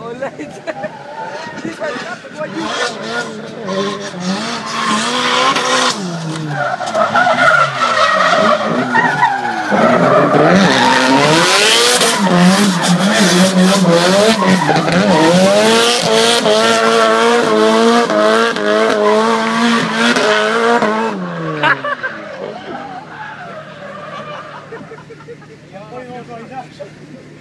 Oleh. Di sana gua juga. Oh, Yeah, I'm going to go in there.